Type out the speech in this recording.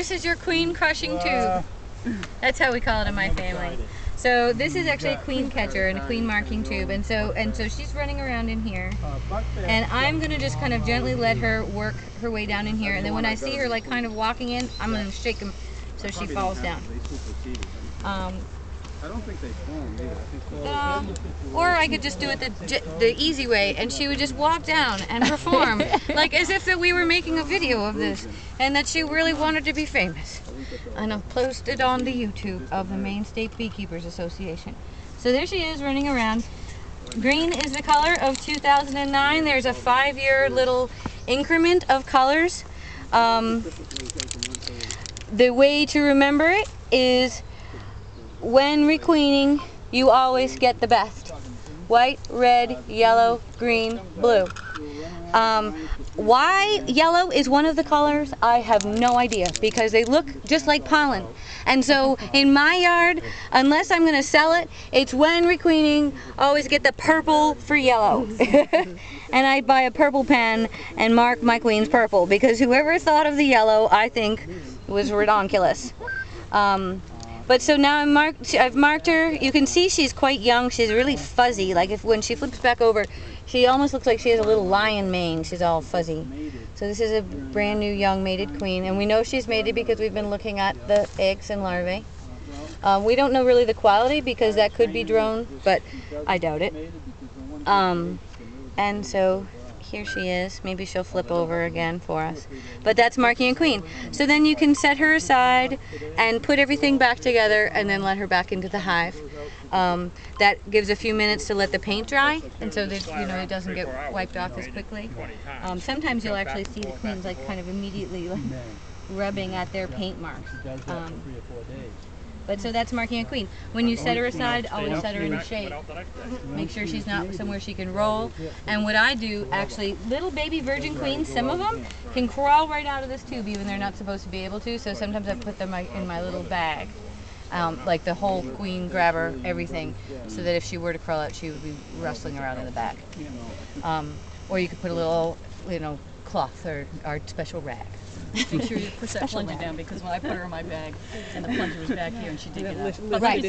This is your queen crushing Uh, tube. That's how we call it in my family. So this is actually a queen catcher and a queen marking tube, and so and so she's running around in here, and I'm gonna just kind of gently let her work her way down in here, and then when I see her like kind of walking in, I'm gonna shake him so she falls down. Um, I don't think they form either. I think ta-da. or I could just do it the j- the easy way, and she would just walk down and perform, like as if that we were making a video of this, and that she really wanted to be famous. And I've posted it on the YouTube of the Maine State Beekeepers Association. So there she is running around. Green is the color of 2009. There's a five-year little increment of colors. Um, the way to remember it is when requeening, you always get the best. White, red, yellow, green, blue. Um, why yellow is one of the colors, I have no idea because they look just like pollen. And so in my yard, unless I'm going to sell it, it's when requeening, always get the purple for yellow. and I buy a purple pen and mark my queens purple because whoever thought of the yellow, I think, was redonkulous. Um, but so now I'm marked, I've marked her. You can see she's quite young. She's really fuzzy. Like if when she flips back over, she almost looks like she has a little lion mane. She's all fuzzy. So this is a brand new young mated queen, and we know she's mated because we've been looking at the eggs and larvae. Um, we don't know really the quality because that could be drone, but I doubt it. Um, and so here she is. Maybe she'll flip over again for us. But that's Marky and Queen. So then you can set her aside and put everything back together and then let her back into the hive. Um, that gives a few minutes to let the paint dry and so that you know it doesn't get wiped off as quickly. Um, sometimes you'll actually see the queens like kind of immediately like rubbing at their paint marks. Um, but so that's marking a Queen. When you set her aside, always set her in shade. Make sure she's not somewhere she can roll. And what I do, actually, little baby virgin queens, some of them can crawl right out of this tube, even they're not supposed to be able to. So sometimes I put them in my little bag, um, like the whole queen grabber, everything, so that if she were to crawl out, she would be rustling around in the back. Um, or you could put a little, you know, cloth or, or special rag. Make sure you push that plunger down because when I put her in my bag and the plunger was back here and she did get out. Right.